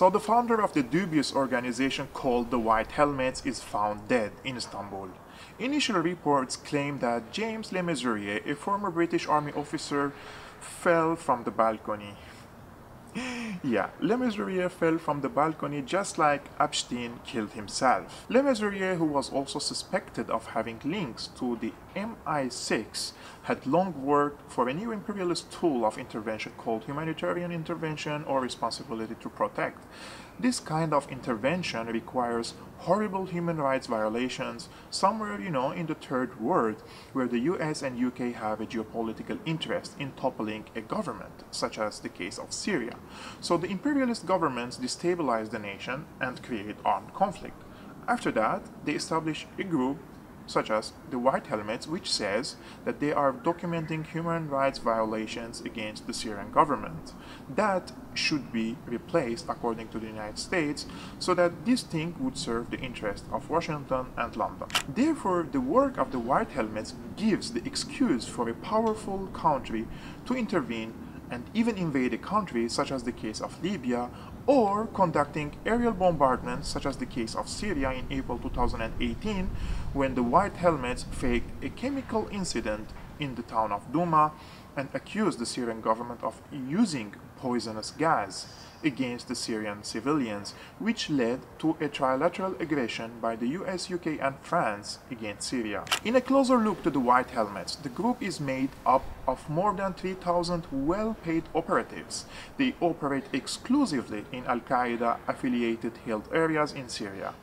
So the founder of the dubious organization called the White Helmets is found dead in Istanbul. Initial reports claim that James Le Mesurier, a former British Army officer, fell from the balcony. Yeah, Le Mesurier fell from the balcony just like Epstein killed himself. Le Mesurier, who was also suspected of having links to the MI6, had long worked for a new imperialist tool of intervention called humanitarian intervention or responsibility to protect. This kind of intervention requires horrible human rights violations somewhere, you know, in the third world, where the US and UK have a geopolitical interest in toppling a government, such as the case of Syria. So the imperialist governments destabilize the nation and create armed conflict. After that, they establish a group such as the White Helmets, which says that they are documenting human rights violations against the Syrian government. That should be replaced, according to the United States, so that this thing would serve the interest of Washington and London. Therefore, the work of the White Helmets gives the excuse for a powerful country to intervene and even invade a country, such as the case of Libya, or conducting aerial bombardments, such as the case of Syria in April 2018, when the White Helmets faked a chemical incident in the town of Douma and accused the Syrian government of using poisonous gas against the Syrian civilians, which led to a trilateral aggression by the US, UK, and France against Syria. In a closer look to the White Helmets, the group is made up of more than 3,000 well-paid operatives. They operate exclusively in Al-Qaeda affiliated held areas in Syria.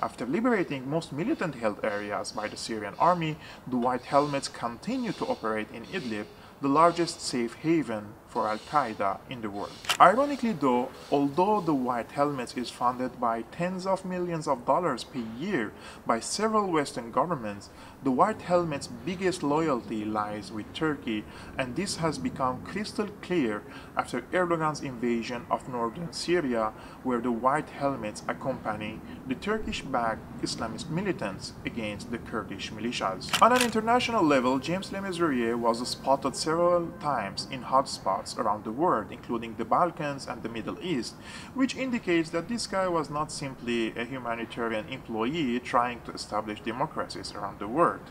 After liberating most militant held areas by the Syrian army, the White Helmets continue to operate in Idlib, the largest safe haven for Al-Qaeda in the world. Ironically though, although the White Helmets is funded by tens of millions of dollars per year by several Western governments, the White Helmets' biggest loyalty lies with Turkey and this has become crystal clear after Erdogan's invasion of northern Syria where the White Helmets accompany the Turkish-backed Islamist militants against the Kurdish militias. On an international level, James Le Mesurier was spotted several times in hotspots around the world, including the Balkans and the Middle East, which indicates that this guy was not simply a humanitarian employee trying to establish democracies around the world.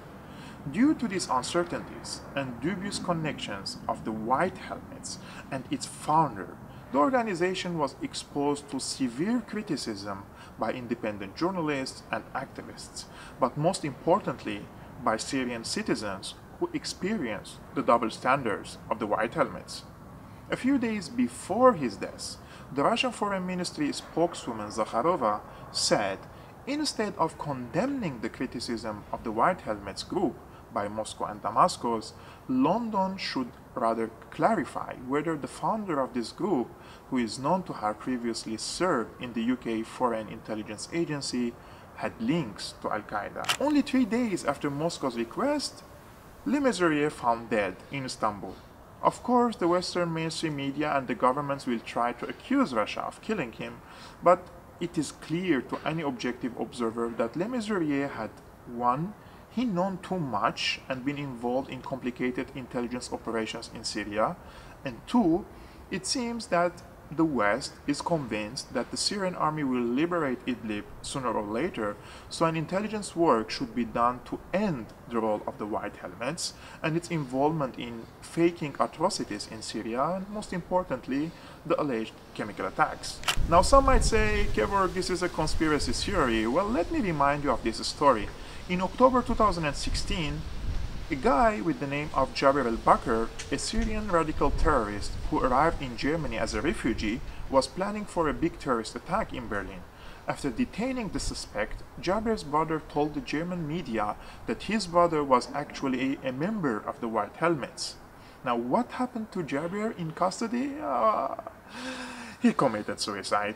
Due to these uncertainties and dubious connections of the White Helmets and its founder, the organization was exposed to severe criticism by independent journalists and activists, but most importantly, by Syrian citizens who experienced the double standards of the White Helmets. A few days before his death, the Russian Foreign Ministry spokeswoman Zakharova said instead of condemning the criticism of the White Helmets group by Moscow and Damascus, London should rather clarify whether the founder of this group, who is known to have previously served in the UK Foreign Intelligence Agency, had links to Al Qaeda. Only three days after Moscow's request, Le Mesurier found dead in Istanbul. Of course, the Western mainstream media and the governments will try to accuse Russia of killing him, but it is clear to any objective observer that Le Mesurier had 1. He known too much and been involved in complicated intelligence operations in Syria, and 2. It seems that the West is convinced that the Syrian army will liberate Idlib sooner or later, so an intelligence work should be done to end the role of the White Helmets and its involvement in faking atrocities in Syria, and most importantly, the alleged chemical attacks. Now some might say, Kevork, this is a conspiracy theory. Well, let me remind you of this story. In October 2016, a guy with the name of Jabir al-Bakr, a Syrian radical terrorist who arrived in Germany as a refugee, was planning for a big terrorist attack in Berlin. After detaining the suspect, Jabir's brother told the German media that his brother was actually a, a member of the White Helmets. Now, what happened to Jabir in custody? Uh, he committed suicide.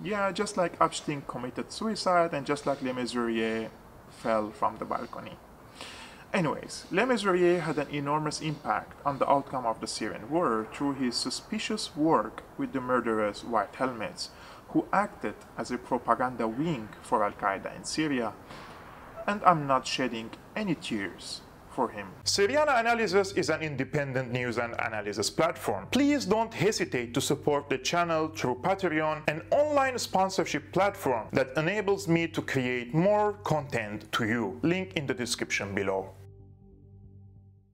Yeah, just like Epstein committed suicide and just like Le Mesurier fell from the balcony. Anyways, Le Mesurier had an enormous impact on the outcome of the Syrian war through his suspicious work with the murderous White Helmets, who acted as a propaganda wing for Al-Qaeda in Syria. And I'm not shedding any tears for him. Syriana Analysis is an independent news and analysis platform. Please don't hesitate to support the channel through Patreon, an online sponsorship platform that enables me to create more content to you. Link in the description below.